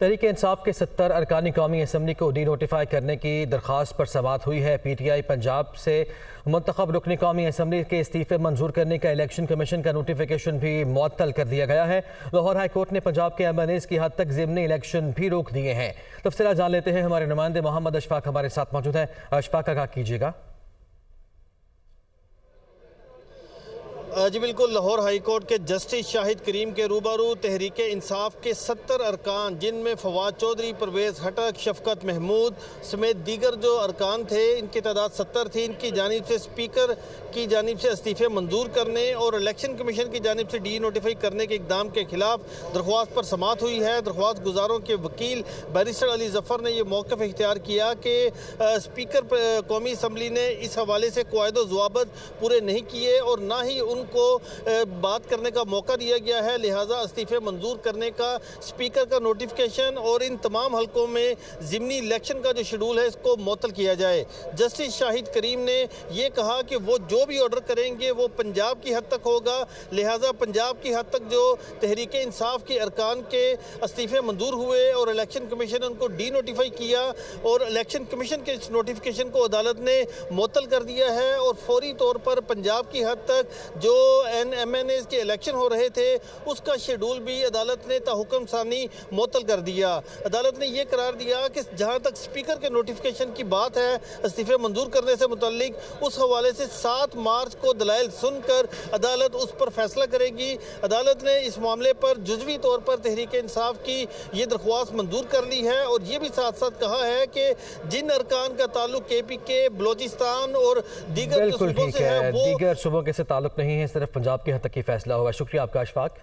तहरीक इंसाफ के सत्तर अरकानी कौमी असम्बली को डी नोटिफाई करने की दरख्वास्त पर समात हुई है। पी टी आई पंजाब से मंतखब रुकनी कौमी असम्बली के इस्तीफे मंजूर करने का इलेक्शन कमीशन का नोटिफिकेशन भी मअतल कर दिया गया है। लाहौर हाईकोर्ट ने पंजाब के एम एन एज की हद तक जिमनी इलेक्शन भी रोक दिए हैं। तफसरा जान लेते हैं हमारे नुमाइंदे मोहम्मद अशफाक हमारे साथ मौजूद हैं। अशफाक का कीजिएगा? जी बिल्कुल, लाहौर हाई कोर्ट के जस्टिस शाहिद करीम के रूबरू तहरीक इंसाफ के सत्तर अरकान, जिनमें फवाद चौधरी, परवेज़ हटक, शफकत महमूद समेत दीगर जो अरकान थे, इनकी तादाद सत्तर थी। इनकी जानब से स्पीकर की जानब से इस्तीफ़े मंजूर करने और इलेक्शन कमीशन की जानब से डी नोटिफाई करने के इकदाम के खिलाफ दरख्वास्त पर समात हुई है। दरख्वास्त गुजारों के वकील बैरिस्टर अली जफ़र ने यह मौक़ इख्तियार किया कि स्पीकर कौमी असम्बली ने इस हवाले से कवायद जवाबत पूरे नहीं किए और ना ही उन उनको बात करने का मौका दिया गया है। लिहाजा इस्तीफ़े मंजूर करने का स्पीकर का नोटिफिकेशन और इन तमाम हलकों में ज़मनी इलेक्शन का जो शेड्यूल है, इसको मअतल किया जाए। जस्टिस शाहिद करीम ने यह कहा कि वो जो भी ऑर्डर करेंगे, वो पंजाब की हद तक होगा। लिहाजा पंजाब की हद तक जो तहरीक इंसाफ के अरकान के इस्तीफ़े मंजूर हुए और इलेक्शन कमीशन उनको डी नोटिफाई किया और इलेक्शन कमीशन के इस नोटिफिकेशन को अदालत ने मअतल कर दिया है और फौरी तौर पर पंजाब की हद तक जो एन एम एन एज के इलेक्शन हो रहे थे उसका शेड्यूल भी अदालत ने तहुकम सानी मुतल कर दिया। अदालत ने यह करार दिया कि जहाँ तक स्पीकर के नोटिफिकेशन की बात है इस्तीफ़े मंजूर करने से मुतलिक उस हवाले से सात मार्च को दलाइल सुनकर अदालत उस पर फैसला करेगी। अदालत ने इस मामले पर जुजवी तौर पर तहरीक इंसाफ की ये दरख्वास्त मंजूर कर ली है और ये भी साथ साथ कहा है कि जिन अरकान का ताल्लुक के पी के बलोचिस्तान और दीगर सूबों से है। वो दीगर सूबों के से ताल्लुक नहीं है सिर्फ़ पंजाब के हद तक ही फैसला हुआ शुक्रिया आपका अशफाक।